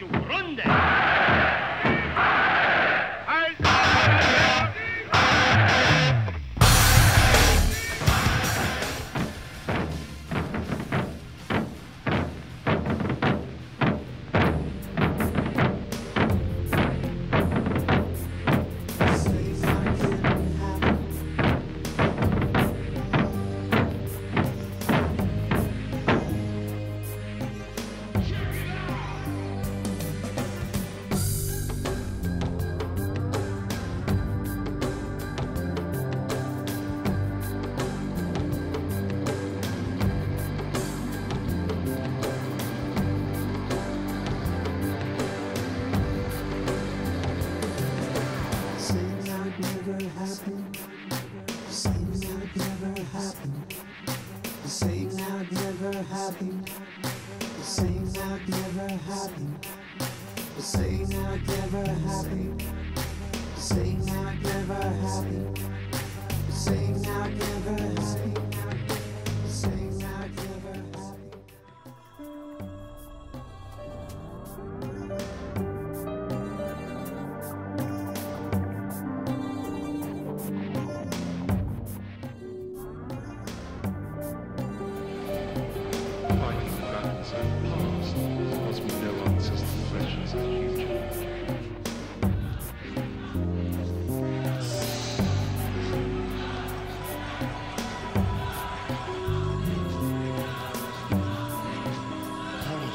you. same that never happy. The same that never happy. The same that never happy. The same that never happy.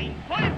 hein? Foi!